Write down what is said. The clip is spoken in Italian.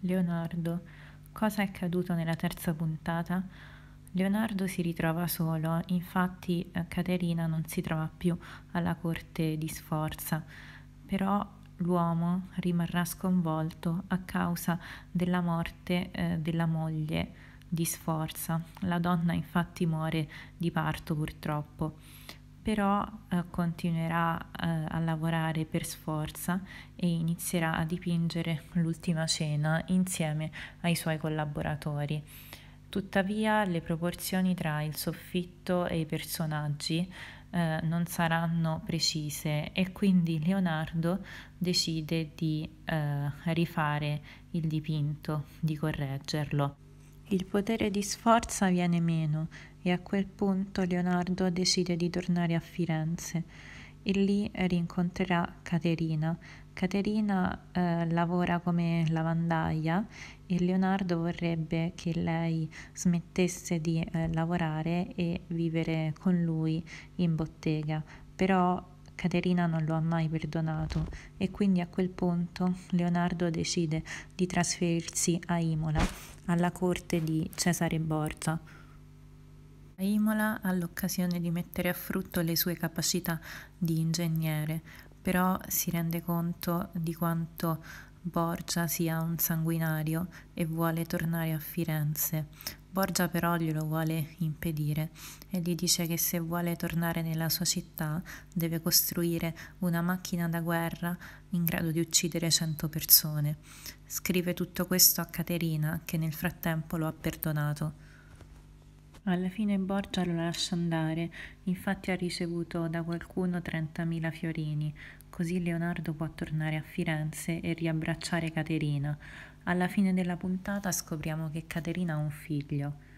Leonardo, cosa è accaduto nella terza puntata? Leonardo si ritrova solo, infatti eh, Caterina non si trova più alla corte di Sforza, però l'uomo rimarrà sconvolto a causa della morte eh, della moglie di Sforza. La donna infatti muore di parto purtroppo però eh, continuerà eh, a lavorare per sforza e inizierà a dipingere l'ultima cena insieme ai suoi collaboratori. Tuttavia le proporzioni tra il soffitto e i personaggi eh, non saranno precise e quindi Leonardo decide di eh, rifare il dipinto, di correggerlo. Il potere di sforza viene meno e a quel punto Leonardo decide di tornare a Firenze e lì rincontrerà Caterina. Caterina eh, lavora come lavandaia e Leonardo vorrebbe che lei smettesse di eh, lavorare e vivere con lui in bottega, però Caterina non lo ha mai perdonato e quindi a quel punto Leonardo decide di trasferirsi a Imola, alla corte di Cesare Borgia. A Imola ha l'occasione di mettere a frutto le sue capacità di ingegnere, però si rende conto di quanto Borgia sia un sanguinario e vuole tornare a Firenze. Borgia però glielo vuole impedire e gli dice che se vuole tornare nella sua città deve costruire una macchina da guerra in grado di uccidere cento persone. Scrive tutto questo a Caterina che nel frattempo lo ha perdonato. Alla fine Borgia lo lascia andare, infatti ha ricevuto da qualcuno 30.000 fiorini, così Leonardo può tornare a Firenze e riabbracciare Caterina. Alla fine della puntata scopriamo che Caterina ha un figlio.